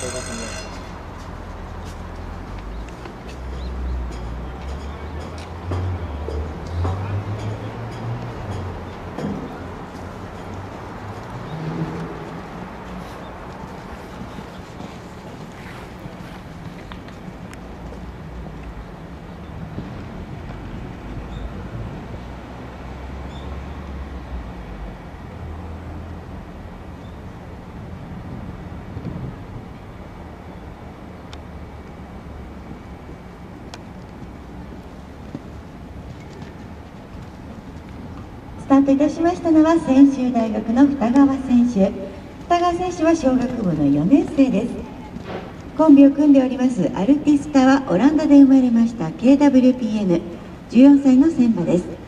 スタートいたしましたのは専修大学の二川選手。二川選手は小学部の4年生です。コンビを組んでおりますアルティスタはオランダで生まれました KWPN14 歳の選馬です。